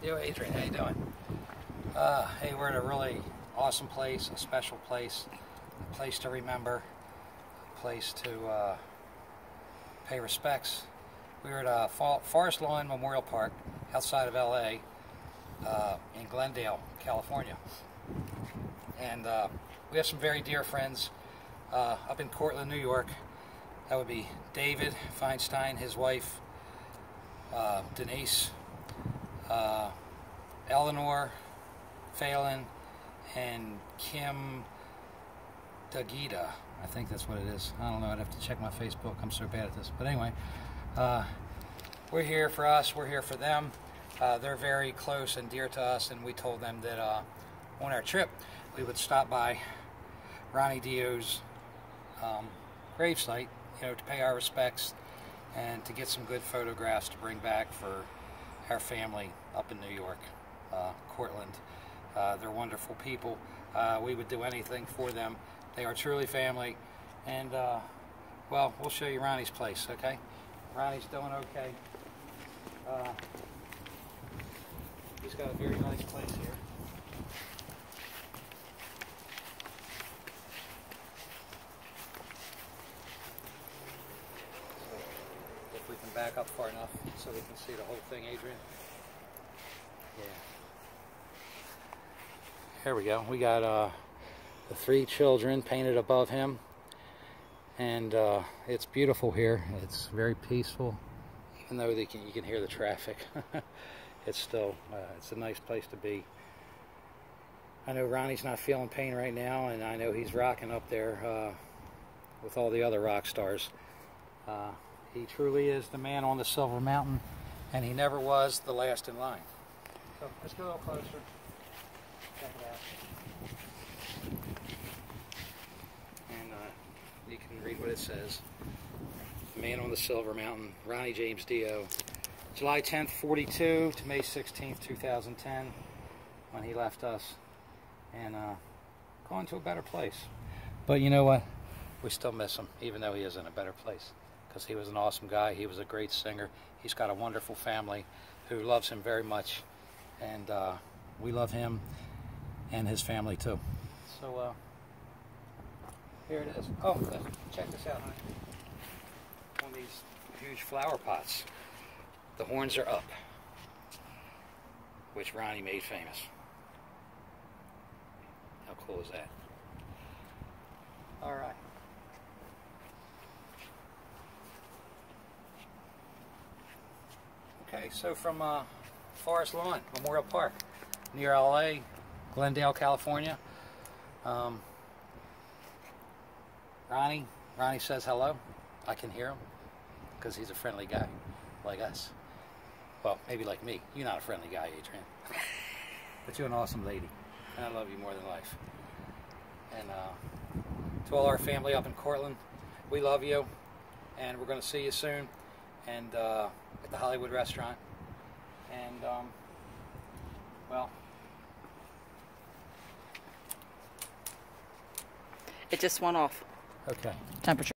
Yo, Adrian, how you doing? Uh, hey, we're at a really awesome place, a special place, a place to remember, a place to uh, pay respects. We're at uh, Forest Lawn Memorial Park outside of LA uh, in Glendale, California. And uh, we have some very dear friends uh, up in Cortland, New York. That would be David Feinstein, his wife, uh, Denise, uh, Eleanor Phelan and Kim Dagita. I think that's what it is. I don't know. I'd have to check my Facebook. I'm so bad at this. But anyway, uh, we're here for us. We're here for them. Uh, they're very close and dear to us, and we told them that uh, on our trip we would stop by Ronnie Dio's um, gravesite, you know, to pay our respects and to get some good photographs to bring back for our family up in New York, uh, Cortland. Uh, they're wonderful people. Uh, we would do anything for them. They are truly family. And, uh, well, we'll show you Ronnie's place, okay? Ronnie's doing okay. Uh, he's got a very nice place here. we can back up far enough so we can see the whole thing, Adrian. Yeah. Here we go. We got uh, the three children painted above him. And uh, it's beautiful here. It's very peaceful. Even though can, you can hear the traffic. it's still, uh, it's a nice place to be. I know Ronnie's not feeling pain right now, and I know he's rocking up there uh, with all the other rock stars. He truly is the man on the Silver Mountain, and he never was the last in line. So let's go a little closer. Check it out. And uh, you can read what it says. Man on the Silver Mountain, Ronnie James Dio. July 10th, 42 to May 16th, 2010, when he left us and uh, gone to a better place. But you know what? We still miss him, even though he is in a better place because he was an awesome guy. He was a great singer. He's got a wonderful family who loves him very much, and uh, we love him and his family too. So uh, here it is. Oh, check this out, honey. One of these huge flower pots. The horns are up, which Ronnie made famous. How cool is that? All right. Okay, so from uh, Forest Lawn, Memorial Park, near LA, Glendale, California. Um, Ronnie, Ronnie says hello. I can hear him because he's a friendly guy, like us. Well, maybe like me. You're not a friendly guy, Adrian. but you're an awesome lady, and I love you more than life. And uh, to all our family up in Cortland, we love you, and we're going to see you soon. And uh, at the Hollywood restaurant. And, um, well. It just went off. Okay. Temperature.